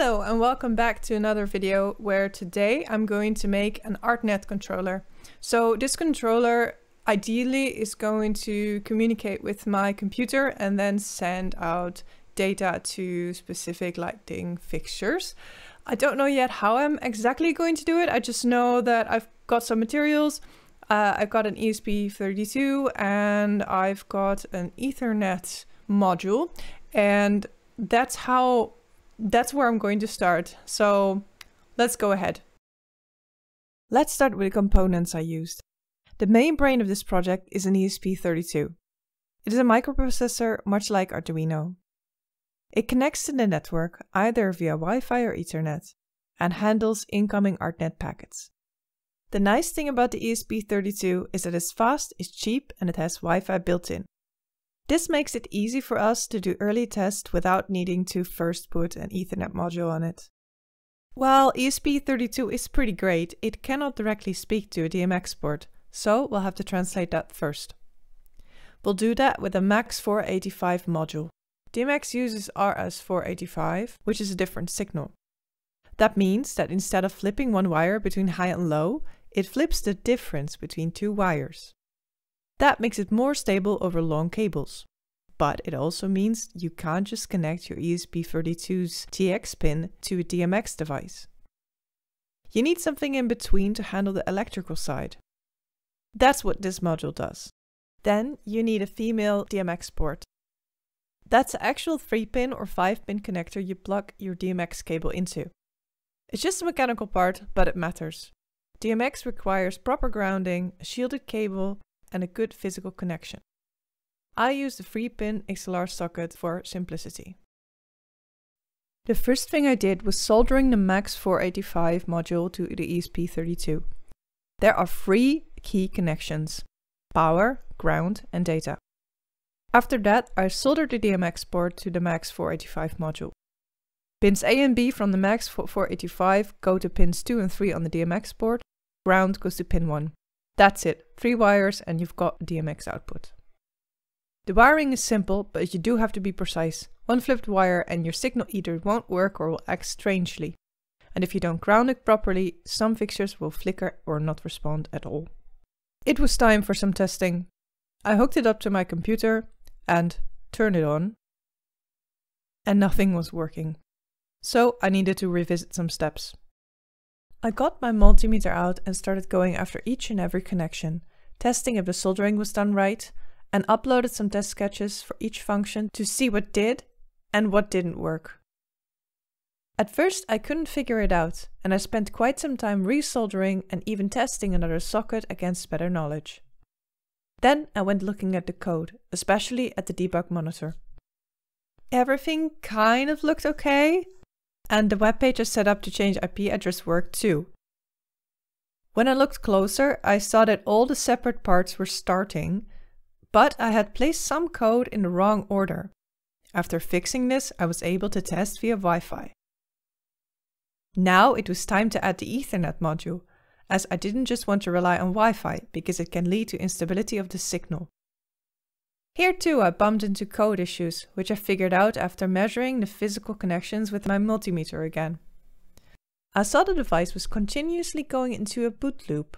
Hello and welcome back to another video where today I'm going to make an ArtNet controller. So this controller ideally is going to communicate with my computer and then send out data to specific lighting fixtures. I don't know yet how I'm exactly going to do it. I just know that I've got some materials. Uh, I've got an ESP32 and I've got an Ethernet module and that's how that's where I'm going to start. So let's go ahead. Let's start with the components I used. The main brain of this project is an ESP32. It is a microprocessor much like Arduino. It connects to the network either via Wi-Fi or Ethernet and handles incoming ArtNet packets. The nice thing about the ESP32 is that it's fast, it's cheap and it has Wi-Fi built in. This makes it easy for us to do early tests without needing to first put an Ethernet module on it. While ESP32 is pretty great, it cannot directly speak to a DMX port, so we'll have to translate that first. We'll do that with a MAX485 module. DMX uses RS485, which is a different signal. That means that instead of flipping one wire between high and low, it flips the difference between two wires. That makes it more stable over long cables. But it also means you can't just connect your ESP32's TX pin to a DMX device. You need something in between to handle the electrical side. That's what this module does. Then you need a female DMX port. That's the actual 3-pin or 5-pin connector you plug your DMX cable into. It's just a mechanical part, but it matters. DMX requires proper grounding, a shielded cable, and a good physical connection. I use the 3-pin XLR socket for simplicity. The first thing I did was soldering the MAX485 module to the ESP32. There are three key connections, power, ground and data. After that, I soldered the DMX port to the MAX485 module. Pins A and B from the MAX485 go to pins 2 and 3 on the DMX port, ground goes to pin 1. That's it, three wires and you've got DMX output. The wiring is simple, but you do have to be precise. One flipped wire and your signal either won't work or will act strangely. And if you don't ground it properly, some fixtures will flicker or not respond at all. It was time for some testing. I hooked it up to my computer and turned it on. And nothing was working. So I needed to revisit some steps. I got my multimeter out and started going after each and every connection, testing if the soldering was done right, and uploaded some test sketches for each function to see what did and what didn't work. At first I couldn't figure it out, and I spent quite some time resoldering and even testing another socket against better knowledge. Then I went looking at the code, especially at the debug monitor. Everything kind of looked okay, and the web page I set up to change IP address worked too. When I looked closer, I saw that all the separate parts were starting, but I had placed some code in the wrong order. After fixing this, I was able to test via Wi-Fi. Now it was time to add the Ethernet module, as I didn't just want to rely on Wi-Fi because it can lead to instability of the signal. Here too I bumped into code issues, which I figured out after measuring the physical connections with my multimeter again. I saw the device was continuously going into a boot loop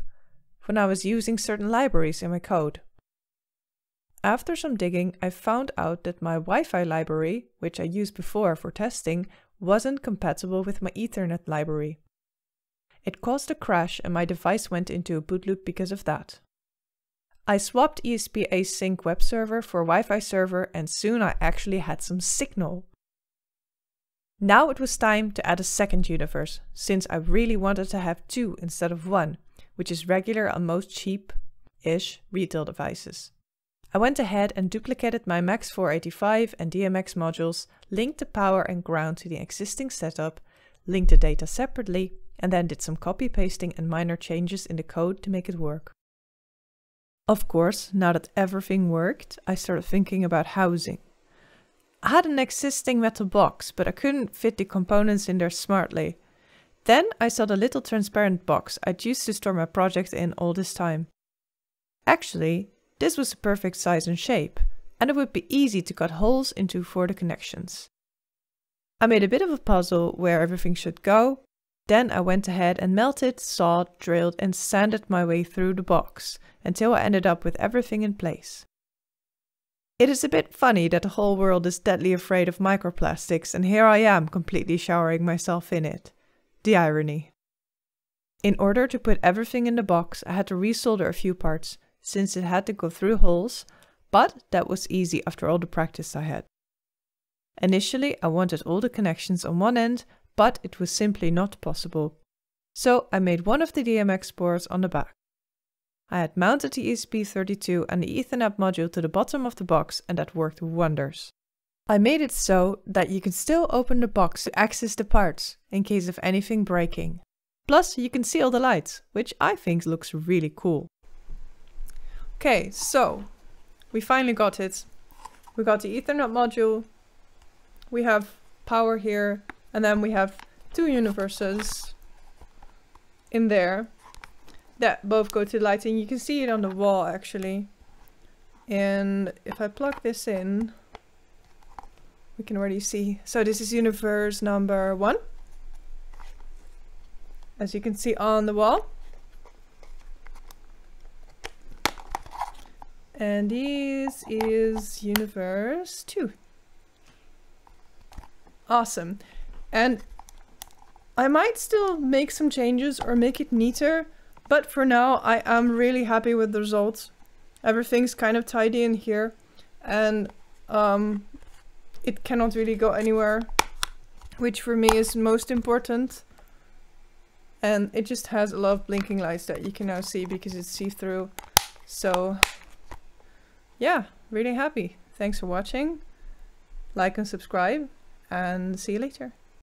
when I was using certain libraries in my code. After some digging, I found out that my Wi-Fi library, which I used before for testing, wasn't compatible with my Ethernet library. It caused a crash and my device went into a boot loop because of that. I swapped ESP async web server for Wi-Fi server and soon I actually had some signal. Now it was time to add a second universe, since I really wanted to have two instead of one, which is regular on most cheap-ish retail devices. I went ahead and duplicated my MAX485 and DMX modules, linked the power and ground to the existing setup, linked the data separately, and then did some copy pasting and minor changes in the code to make it work. Of course, now that everything worked, I started thinking about housing. I had an existing metal box, but I couldn't fit the components in there smartly. Then I saw the little transparent box I'd used to store my project in all this time. Actually, this was the perfect size and shape, and it would be easy to cut holes into for the connections. I made a bit of a puzzle where everything should go. Then I went ahead and melted, sawed, drilled and sanded my way through the box until I ended up with everything in place. It is a bit funny that the whole world is deadly afraid of microplastics and here I am completely showering myself in it. The irony. In order to put everything in the box, I had to resolder a few parts since it had to go through holes, but that was easy after all the practice I had. Initially, I wanted all the connections on one end, but it was simply not possible. So I made one of the DMX boards on the back. I had mounted the ESP32 and the Ethernet module to the bottom of the box and that worked wonders. I made it so that you can still open the box to access the parts in case of anything breaking. Plus you can see all the lights, which I think looks really cool. Okay, so we finally got it. We got the Ethernet module, we have power here, and then we have two universes in there that both go to lighting. You can see it on the wall actually. And if I plug this in, we can already see. So this is universe number one. As you can see on the wall. And this is universe two. Awesome. And I might still make some changes or make it neater but for now, I am really happy with the results. Everything's kind of tidy in here and um, it cannot really go anywhere, which for me is most important. And it just has a lot of blinking lights that you can now see because it's see-through. So yeah, really happy. Thanks for watching. Like and subscribe and see you later.